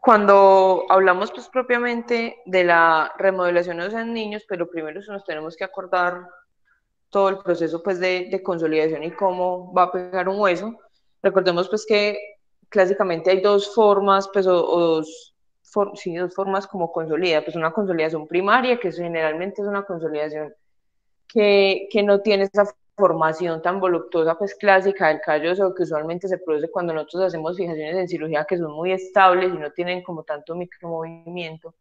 cuando hablamos pues propiamente de la remodelación en niños, pero pues, primero nos tenemos que acordar todo el proceso pues de, de, consolidación y cómo va a pegar un hueso. Recordemos pues que clásicamente hay dos formas pues o, dos, sí, dos formas como consolida, pues una consolidación primaria que generalmente es una consolidación que, que no tiene esa formación tan voluptuosa pues clásica del calloso que usualmente se produce cuando nosotros hacemos fijaciones en cirugía que son muy estables y no tienen como tanto micromovimiento.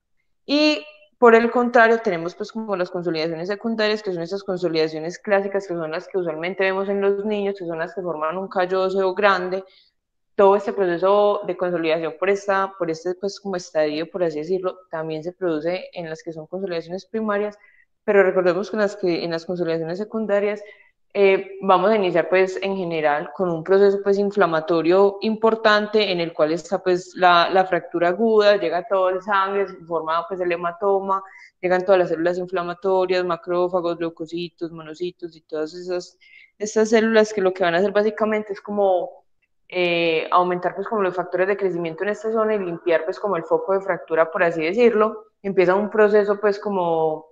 Y por el contrario, tenemos pues como las consolidaciones secundarias, que son esas consolidaciones clásicas, que son las que usualmente vemos en los niños, que son las que forman un callo grande. Todo este proceso de consolidación por, esta, por este pues como estadio, por así decirlo, también se produce en las que son consolidaciones primarias, pero recordemos que en las, que, en las consolidaciones secundarias eh, vamos a iniciar pues en general con un proceso pues inflamatorio importante en el cual está pues la, la fractura aguda, llega todo el sangre, se forma pues el hematoma, llegan todas las células inflamatorias, macrófagos, leucocitos, monocitos y todas esas estas células que lo que van a hacer básicamente es como eh, aumentar pues como los factores de crecimiento en esta zona y limpiar pues como el foco de fractura por así decirlo, empieza un proceso pues como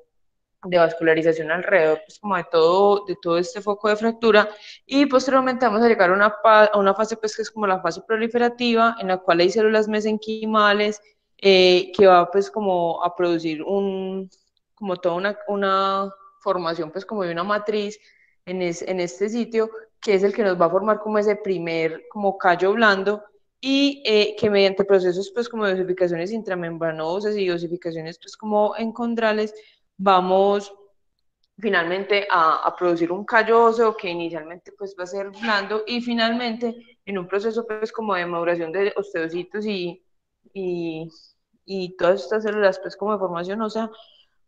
de vascularización alrededor pues, como de todo, de todo este foco de fractura. Y posteriormente vamos a llegar a una, a una fase pues que es como la fase proliferativa en la cual hay células mesenquimales eh, que va pues como a producir un, como toda una, una formación pues como de una matriz en, en este sitio que es el que nos va a formar como ese primer como callo blando y eh, que mediante procesos pues como de osificaciones y osificaciones pues como encondrales vamos finalmente a, producir un callo óseo que inicialmente pues va a ser blando y finalmente en un proceso pues como de maduración de osteocitos y, y, y todas estas células pues como de formación ósea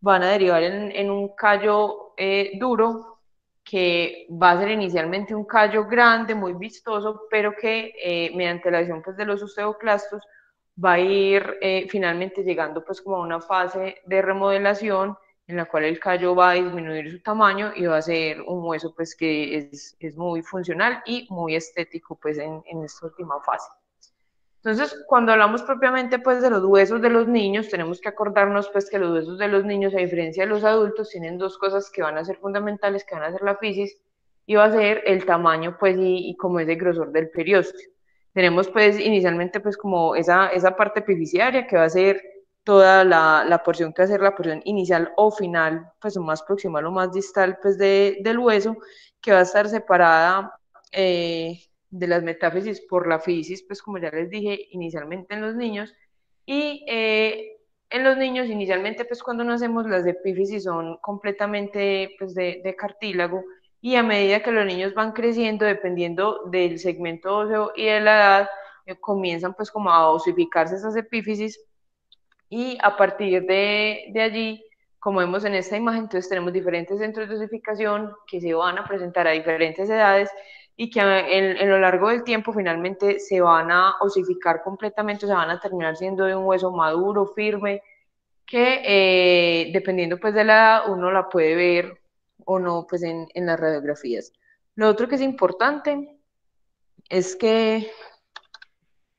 van a derivar en, en un callo eh, duro que va a ser inicialmente un callo grande, muy vistoso, pero que eh, mediante la acción pues, de los osteoclastos va a ir eh, finalmente llegando pues como a una fase de remodelación en la cual el callo va a disminuir su tamaño y va a ser un hueso pues que es, es muy funcional y muy estético pues en, en, esta última fase. Entonces, cuando hablamos propiamente pues de los huesos de los niños, tenemos que acordarnos pues que los huesos de los niños, a diferencia de los adultos, tienen dos cosas que van a ser fundamentales, que van a ser la fisis y va a ser el tamaño pues y, y como es el grosor del periósteo. Tenemos pues inicialmente pues como esa, esa parte epificiaria que va a ser toda la, la, porción que ser la porción inicial o final, pues o más proximal o más distal pues de, del hueso, que va a estar separada eh, de las metáfisis por la fisis, pues como ya les dije inicialmente en los niños, y eh, en los niños inicialmente pues cuando nacemos las epífisis son completamente pues de, de cartílago, y a medida que los niños van creciendo, dependiendo del segmento óseo y de la edad, eh, comienzan pues como a osificarse esas epífisis y a partir de, de allí, como vemos en esta imagen, entonces tenemos diferentes centros de osificación que se van a presentar a diferentes edades y que en, en, lo largo del tiempo finalmente se van a osificar completamente, se van a terminar siendo de un hueso maduro, firme, que eh, dependiendo pues de la edad uno la puede ver o no pues en, en las radiografías. Lo otro que es importante es que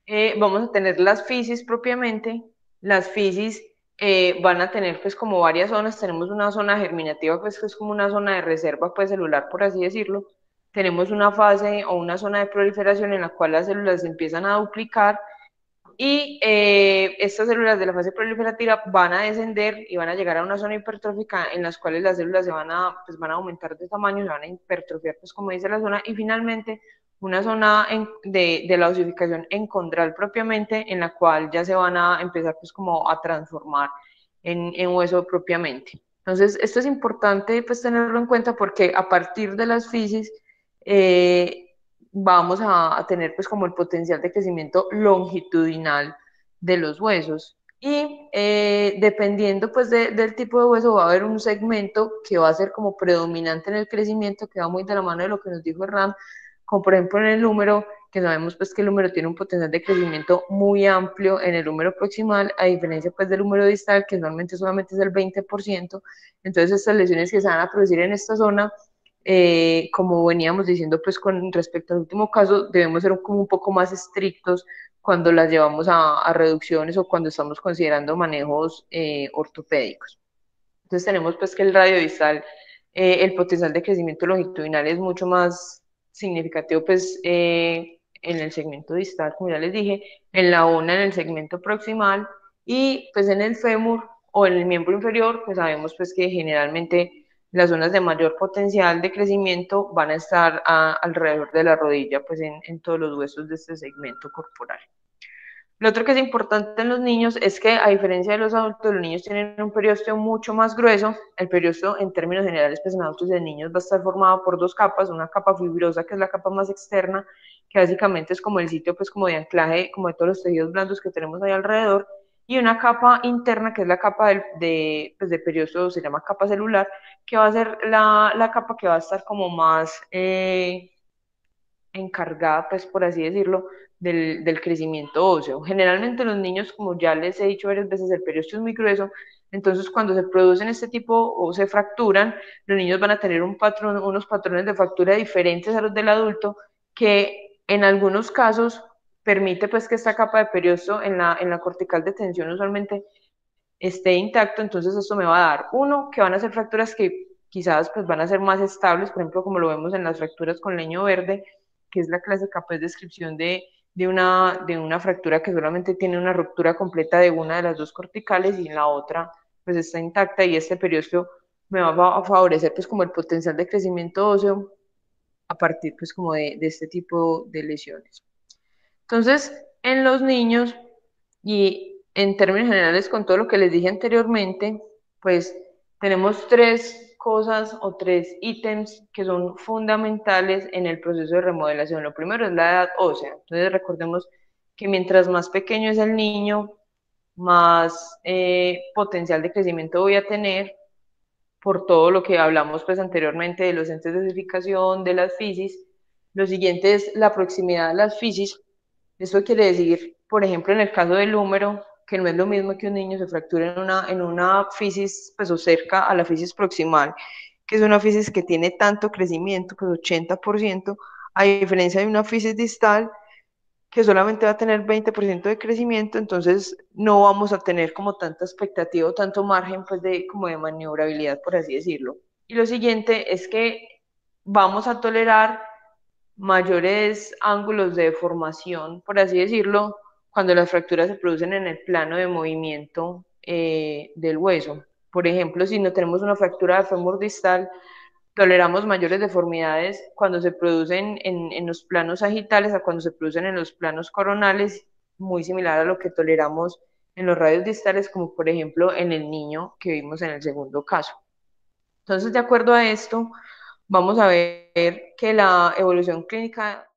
eh, vamos a tener las fisis propiamente, las fisis eh, van a tener pues como varias zonas, tenemos una zona germinativa pues que es como una zona de reserva pues celular por así decirlo, tenemos una fase o una zona de proliferación en la cual las células empiezan a duplicar y eh, estas células de la fase proliferativa van a descender y van a llegar a una zona hipertrófica en las cuales las células se van a, pues van a aumentar de tamaño, se van a hipertrofiar, pues como dice la zona, y finalmente una zona de, de, la osificación encontral propiamente, en la cual ya se van a empezar pues como a transformar en, en, hueso propiamente. Entonces, esto es importante pues tenerlo en cuenta porque a partir de las fisis eh, vamos a, a, tener pues como el potencial de crecimiento longitudinal de los huesos. Y eh, dependiendo pues de, del tipo de hueso va a haber un segmento que va a ser como predominante en el crecimiento, que va muy de la mano de lo que nos dijo Ram, como por ejemplo en el número, que sabemos pues que el número tiene un potencial de crecimiento muy amplio en el número proximal, a diferencia pues del número distal, que normalmente solamente es el 20%, entonces estas lesiones que se van a producir en esta zona eh, como veníamos diciendo, pues con respecto al último caso, debemos ser como un poco más estrictos cuando las llevamos a, a reducciones o cuando estamos considerando manejos eh, ortopédicos. Entonces tenemos pues que el radio distal, eh, el potencial de crecimiento longitudinal es mucho más significativo pues eh, en el segmento distal, como ya les dije, en la una en el segmento proximal y pues en el fémur o en el miembro inferior, pues sabemos pues que generalmente las zonas de mayor potencial de crecimiento van a estar a, alrededor de la rodilla, pues en, en todos los huesos de este segmento corporal. Lo otro que es importante en los niños es que, a diferencia de los adultos, los niños tienen un periósteo mucho más grueso. El periósteo, en términos generales, pues en adultos y en niños va a estar formado por dos capas, una capa fibrosa, que es la capa más externa, que básicamente es como el sitio, pues como de anclaje, como de todos los tejidos blandos que tenemos ahí alrededor, y una capa interna, que es la capa de, de, pues de periósteo, se llama capa celular, que va a ser la, la capa que va a estar como más eh, encargada, pues por así decirlo, del, del, crecimiento óseo. Generalmente los niños, como ya les he dicho varias veces, el periósteo es muy grueso, entonces cuando se producen este tipo o se fracturan, los niños van a tener un patrón, unos patrones de fractura diferentes a los del adulto, que en algunos casos permite pues que esta capa de periósteo en la, en la cortical de tensión usualmente esté intacto, entonces esto me va a dar, uno, que van a ser fracturas que quizás pues van a ser más estables, por ejemplo, como lo vemos en las fracturas con leño verde, que es la clásica pues descripción de de una, de una fractura que solamente tiene una ruptura completa de una de las dos corticales y en la otra pues está intacta y este periósteo me va a favorecer pues como el potencial de crecimiento óseo a partir pues como de, de este tipo de lesiones. Entonces, en los niños y en términos generales con todo lo que les dije anteriormente, pues tenemos tres cosas o tres ítems que son fundamentales en el proceso de remodelación. Lo primero es la edad ósea. Entonces recordemos que mientras más pequeño es el niño, más eh, potencial de crecimiento voy a tener por todo lo que hablamos pues anteriormente de los entes de edificación, de las fisis. Lo siguiente es la proximidad de las fisis. Esto quiere decir, por ejemplo, en el caso del húmero, que no es lo mismo que un niño se fracture en una, en una fisis, pues o cerca a la fisis proximal, que es una fisis que tiene tanto crecimiento, pues 80%, a diferencia de una fisis distal que solamente va a tener 20% de crecimiento, entonces no vamos a tener como tanta expectativa o tanto margen pues de como de maniobrabilidad, por así decirlo. Y lo siguiente es que vamos a tolerar mayores ángulos de deformación, por así decirlo, cuando las fracturas se producen en el plano de movimiento eh, del hueso. Por ejemplo, si no tenemos una fractura de fémur distal, toleramos mayores deformidades cuando se producen en, en, los planos sagitales a cuando se producen en los planos coronales, muy similar a lo que toleramos en los radios distales, como por ejemplo en el niño que vimos en el segundo caso. Entonces, de acuerdo a esto, vamos a ver que la evolución clínica